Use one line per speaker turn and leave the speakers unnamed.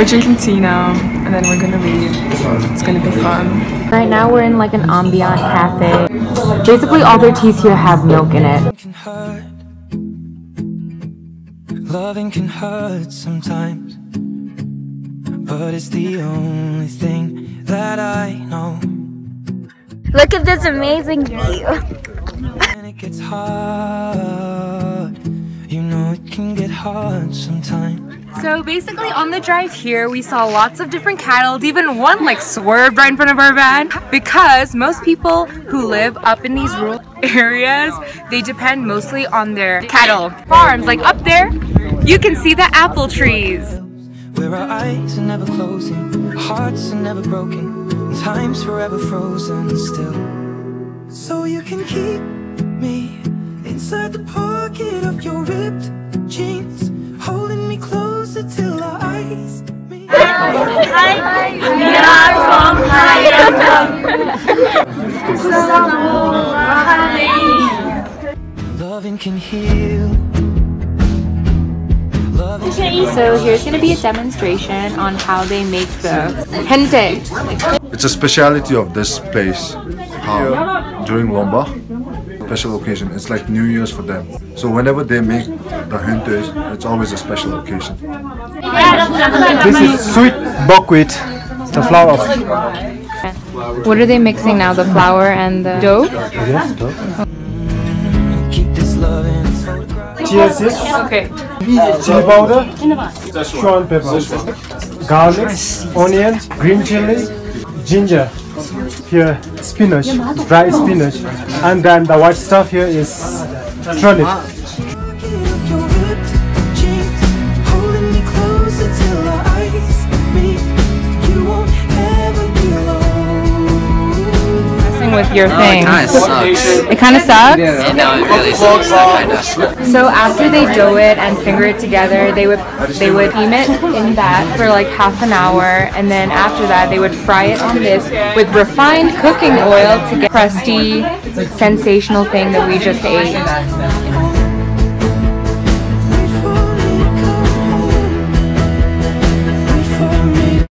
We're drinking tea now, and then we're gonna leave. It's gonna be fun.
Right now we're in like an ambient cafe. Basically all their teas here have milk in it.
Loving can hurt sometimes, but it's the only thing that I know.
Look at this amazing view.
When it gets hard, you know it can get hard sometimes.
So basically on the drive here we saw lots of different cattle, even one like swerved right in front of our van because most people who live up in these rural areas, they depend mostly on their cattle farms. Like up there, you can see the apple trees.
Where our eyes are never closing, hearts are never broken, time's forever frozen still. So you can keep me inside the pocket of your ripped jeans, Loving can heal. Loving can
So here's gonna be a demonstration on how they make the hente.
It's a speciality of this place. How during Lomba, special occasion, it's like New Year's for them. So whenever they make the hentes, it's always a special occasion.
This is sweet buckwheat. The flour of
What are they mixing now? The flour and the dough?
yes, dough.
keep this love in a photograph.
Okay.
chili powder, shrimp pepper, garlic, onion, green chili, ginger. Here, spinach, dry spinach, and then the white stuff here is turnip.
Messing with your thing.
Kind of sucks.
It kind of sucks.
Yeah, no, it really sucks. Kind of.
So after they dough it and finger it together, they would they would steam it in that for like half an hour, and then after that they would fry it on this with refined cooking oil to get crusty, sensational thing that we just ate.